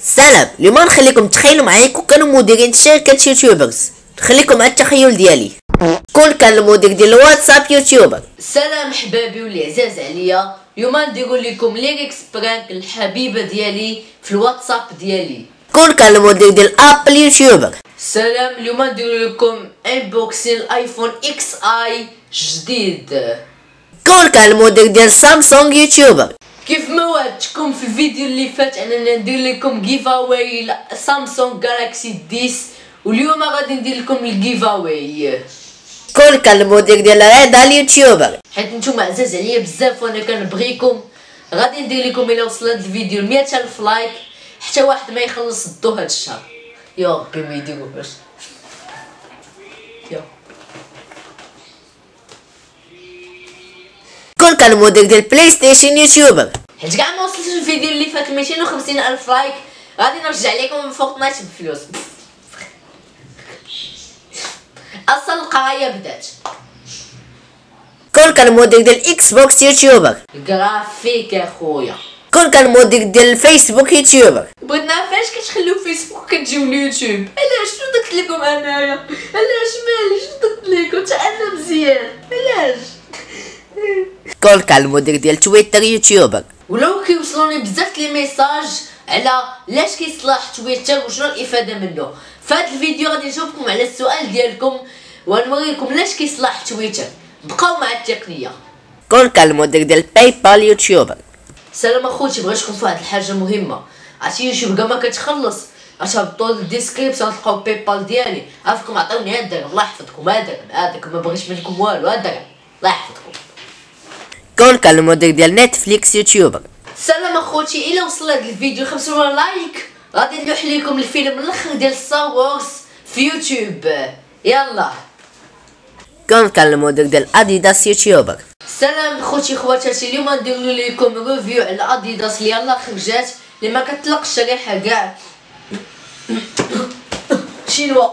سلام. اليوم نخليكم تخيلوا معايا كون كانوا مديرين شركة YouTubers. نخليكم على التخيل ديالي. كون كان المدير ديال الواتساب YouTuber. سلام حبابي واللي عزاز عليا. اليوم نديرو لكم lyrics prank الحبيبة ديالي في الواتساب ديالي. كون كان المدير ديال ابل YouTuber. سلام. اليوم نديرو لكم unboxing الايفون إكس اي جديد. كون كان المدير ديال سامسونج YouTuber. كيف ما وعدتكم في الفيديو اللي فات اننا ندير لكم giveaway سامسونج جالاكسي 10 واليوم غادي ندير لكم ال giveaway كان المدير ديال ريضال YouTuber حيت نتوما عزاز عليا بزاف وأنا كنبغيكم غادي ندير لكم إلى وصل هذا الفيديو ل 100000 like حتى واحد ما يخلص الضو هاد الشهر يا ربي ما يديروهاش يا كان المدير ديال بلاي ستيشن YouTuber حيت كاع ما وصلتش الفيديو اللي فات 250 الف like غادي نرجع لكم فورتنايت بفلوس أصلا القرايه بدات كون كان المدير ديال إكس بوكس YouTuber graphique يا خويا كون كان المدير ديال الفيسبوك YouTuber بغينا فاش كتخليو فيسبوك كتجيو اليوتيوب علاش شنو درت لكم انايا علاش مالي شنو درت لكم أنا مزيان علاش كون كان المدير ديال تويتر YouTuber ولو كيوصلوني بزاف les messages على لاش كيصلح تويتر وشنو الإفادة منه. فهاد الفيديو غادي نجاوبكم على السؤال ديالكم ونوريكم لاش كيصلح تويتر. بقاو مع التقنية. كون كان المدير ديال باي بال YouTuber سلام أخوتي بغيتكم في واحد الحاجة مهمة. عرفتي يوتيوب كاع ما كتخلص. هبطوا ال description تلقاو باي بال ديالي عافاكم عطيوني هذاك الله يحفظكم. هذاك هذاك ما بغيتش منكم والو هذاك الله يحفظكم. كون كان المدير ديال نتفليكس YouTuber سلام اخوتي إلى وصل هذا الفيديو 50 like غادي نلوح لكم الفيلم الآخر ديال ستار وورز في يوتيوب يلا كون كان المدير ديال اديداس YouTuber سلام خوتي خواتاتي اليوم ندير لكم review على اديداس اللي يلاه خرجات اللي ما كتطلقش ريحه كاع شينوا